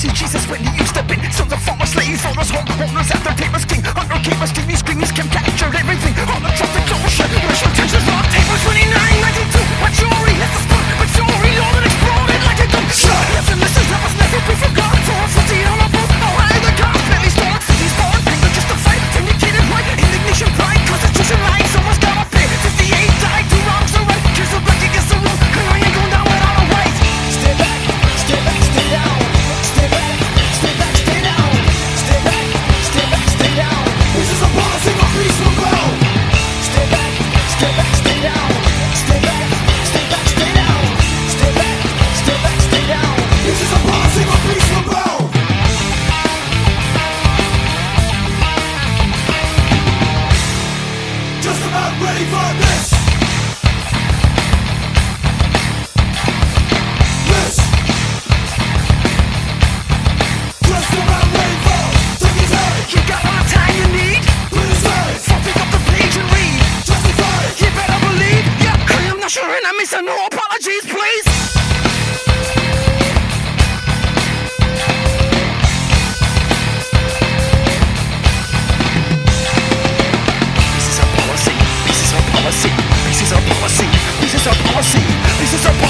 see Jesus when he used to be. Sons of former slaves, for us homeowners, after he was king Under he was king, these screens can capture every Sure, and I missing no apologies, please. This is our policy. This is our policy. This is our policy. This is our policy.